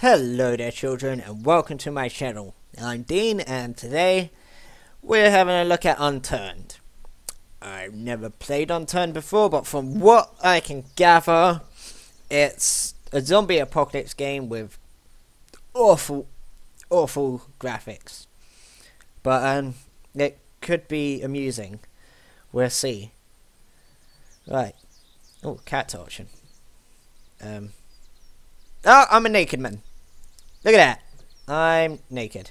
Hello there children and welcome to my channel. I'm Dean and today we're having a look at Unturned. I've never played Unturned before but from what I can gather it's a zombie apocalypse game with awful awful graphics. But um it could be amusing. We'll see. Right. Oh, cat torching. Um Oh, I'm a naked man. Look at that. I'm naked.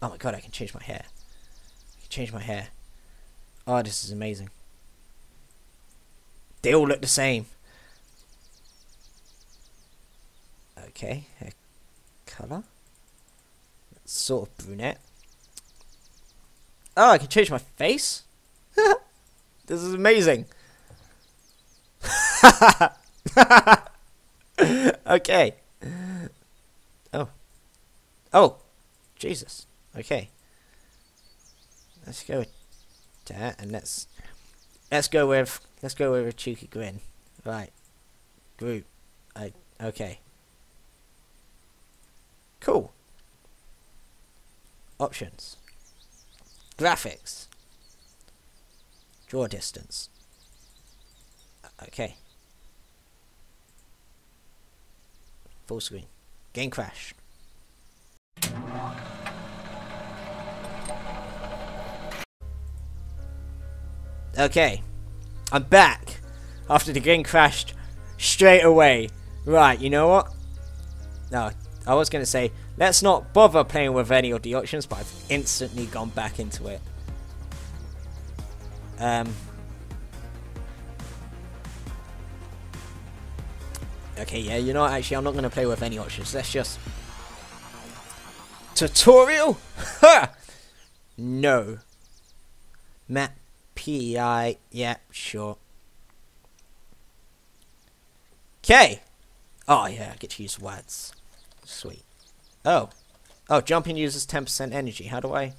Oh my god, I can change my hair. I can change my hair. Oh, this is amazing. They all look the same. Okay, hair color. Sort of brunette. Oh, I can change my face? this is amazing. okay. Oh. Jesus. Okay. Let's go with that and let's let's go with let's go with a cheeky grin. Right. Group. I okay. Cool. Options. Graphics. Draw distance. Uh, okay. Full screen. Game crash. Okay. I'm back. After the game crashed straight away. Right, you know what? No, I was going to say, let's not bother playing with any of the options, but I've instantly gone back into it. Um, Okay, yeah, you know what, actually I'm not going to play with any options. Let's just... Tutorial? Ha! no. Map PI, yeah, sure. Okay. Oh, yeah, I get to use words. Sweet. Oh. Oh, jumping uses 10% energy. How do I...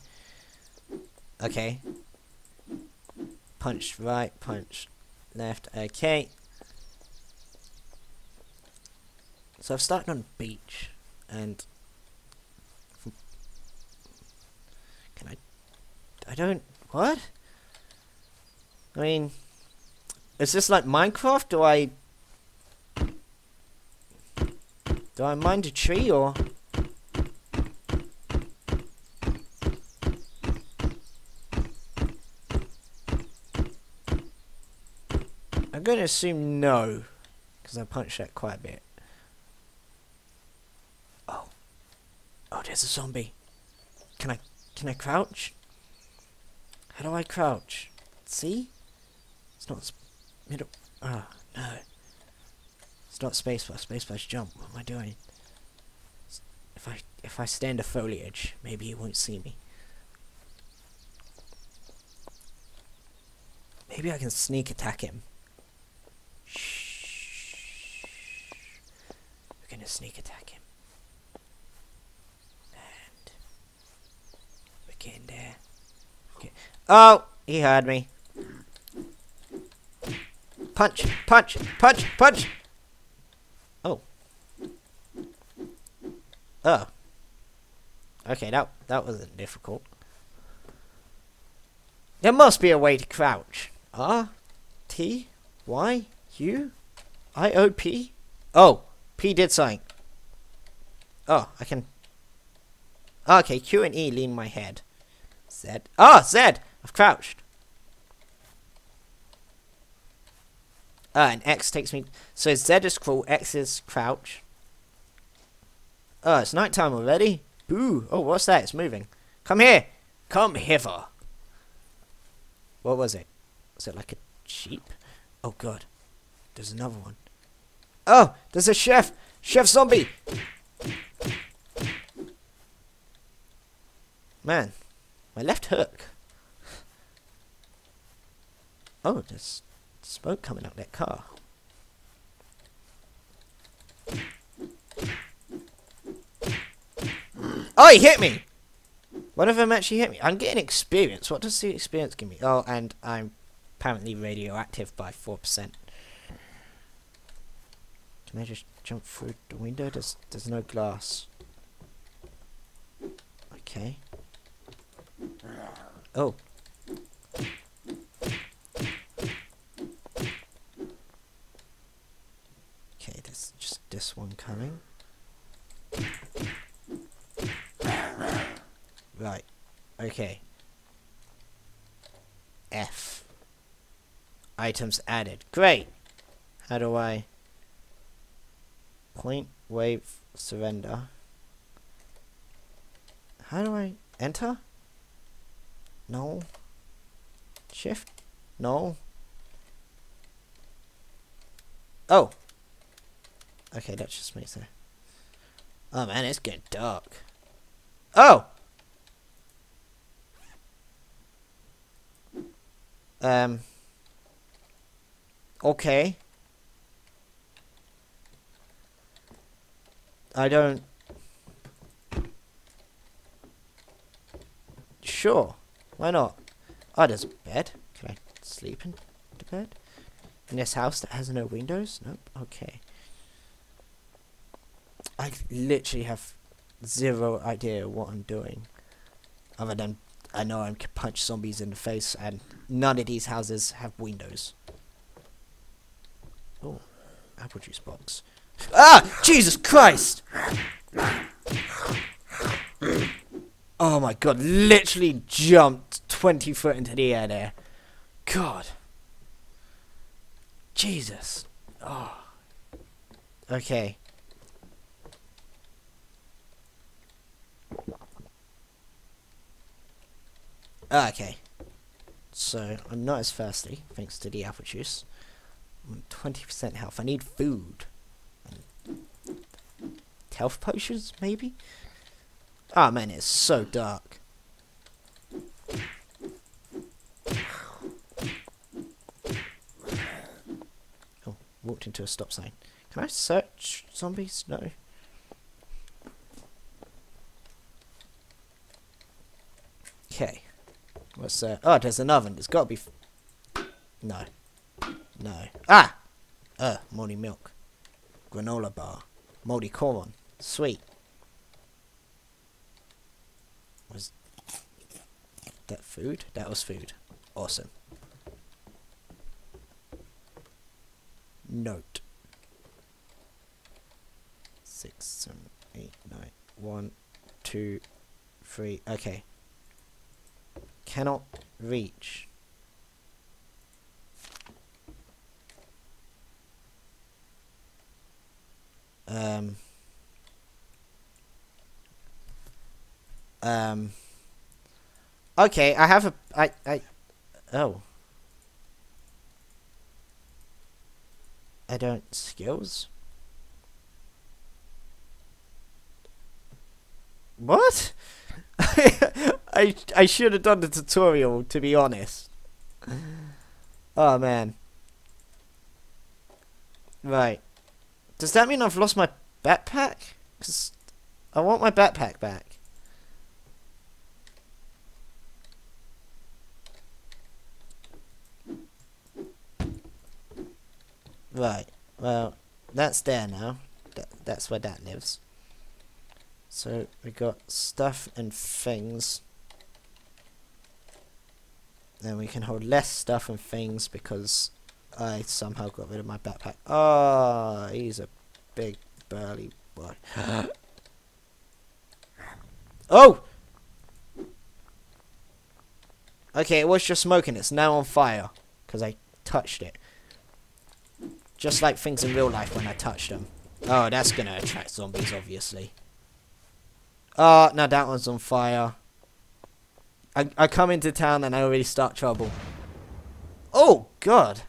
Okay. Punch right, punch left. Okay. So I've started on beach, and can I? I don't. What? I mean, is this like Minecraft? Do I? Do I mind a tree or? I'm going to assume no, because I punched that quite a bit. Oh. Oh, there's a zombie. Can I, can I crouch? How do I crouch? See? It's not middle. Ah, oh, no. It's not spacebar. Spacebar's jump. What am I doing? If I if I stand a foliage, maybe he won't see me. Maybe I can sneak attack him. Shh. We're gonna sneak attack him. And we get in there. Okay. Oh, he heard me. Punch, punch, punch, punch. Oh. Oh. Okay, that that wasn't difficult. There must be a way to crouch. R T Y U I O P. Oh, P did something. Oh, I can. Okay, Q and E lean my head. Z. Oh, Z! I've crouched. Ah, and X takes me... So Z is crawl, X is crouch. Oh, it's night time already? Boo! Oh, what's that? It's moving. Come here! Come hither! What was it? Was it like a sheep? Oh, God. There's another one. Oh! There's a chef! Chef zombie! Man, my left hook. Oh, there's smoke coming out that car. Oh, he hit me! One of them actually hit me. I'm getting experience. What does the experience give me? Oh, and I'm apparently radioactive by 4%. Can I just jump through the window? There's, there's no glass. Okay. Oh. Okay, there's just this one coming. Right. Okay. F. Items added. Great! How do I... Point, wave, surrender. How do I enter? No. Shift? No. Oh. Okay, that just makes it. Oh man, it's getting dark. Oh! Um. Okay. I don't... Sure. Why not? Oh, there's a bed. Can I sleep in the bed? In this house that has no windows? Nope. Okay. I literally have zero idea what I'm doing. Other than I know I can punch zombies in the face and none of these houses have windows. Oh, apple juice box. Ah! Jesus Christ! Oh my god, literally jumped 20 foot into the air there. God. Jesus. Oh. Okay. Okay. So, I'm not as thirsty, thanks to the apple juice. I'm 20% health. I need food. Health potions, maybe? Ah, oh, man, it's so dark. Oh, walked into a stop sign. Can I search zombies? No. Okay. What's that? Oh, there's an oven. There's got to be... no. No. Ah! Uh, moldy milk. Granola bar. Moldy corn. Sweet. Was that food? That was food. Awesome. Note. Six, seven, eight, nine, one, two, three. Okay. Cannot reach. Um, um, okay, I have a, I, I, oh. I don't, skills? What? I, I should have done the tutorial, to be honest. Oh, man. Right. Does that mean I've lost my backpack? Because I want my backpack back. Right. Well, that's there now. That, that's where that lives. So we got stuff and things. Then we can hold less stuff and things because I somehow got rid of my backpack. Oh, he's a big burly boy. oh! Okay, it was just smoking. It's now on fire. Because I touched it. Just like things in real life when I touch them. Oh, that's going to attract zombies, obviously. Ah, oh, now that one's on fire. I, I come into town and I already start trouble. Oh, God.